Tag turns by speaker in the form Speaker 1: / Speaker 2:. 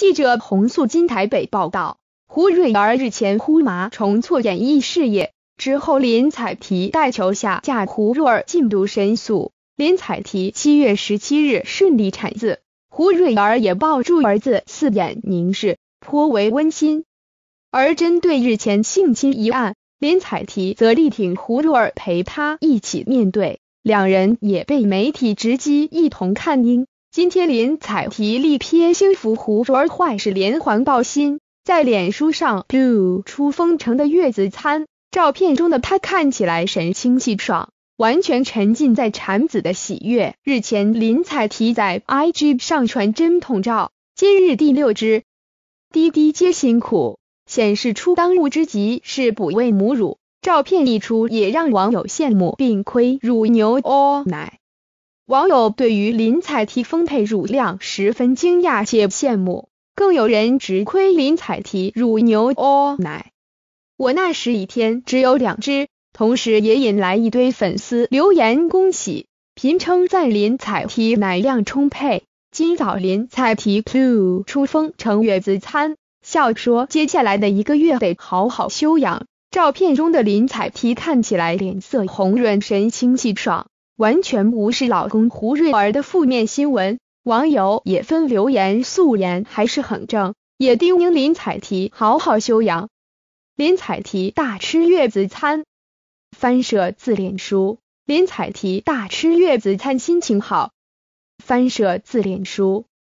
Speaker 1: 记者洪素金台北报道，胡瑞儿日前呼麻重挫演艺事业之后，林采缇带球下嫁胡瑞儿进度神速。林采缇七月十七日顺利产子，胡瑞儿也抱住儿子四眼凝视，颇为温馨。而针对日前性侵一案，林采缇则力挺胡若儿陪她一起面对，两人也被媒体直击一同看英。今天林采缇力撇幸福胡瑞儿坏事连环爆新，在脸书上 blue 出封城的月子餐，照片中的她看起来神清气爽。完全沉浸在产子的喜悦。日前，林采缇在 IG 上传真痛照，今日第六支，滴滴皆辛苦，显示出当务之急是哺喂母乳。照片一出，也让网友羡慕并亏乳牛哦奶。网友对于林采缇丰沛乳量十分惊讶且羡慕，更有人直亏林采缇乳牛哦奶。我那时一天只有两只。同时也引来一堆粉丝留言恭喜，评称赞林采缇奶量充沛。今早林采缇 Q 出风成月子餐，笑说接下来的一个月得好好休养。照片中的林采缇看起来脸色红润，神清气爽，完全无视老公胡瑞儿的负面新闻。网友也分留言素颜还是很正，也叮咛林采缇好好休养。林采缇大吃月子餐。翻社自恋书，林采缇大吃月子餐，心情好。翻社自恋书。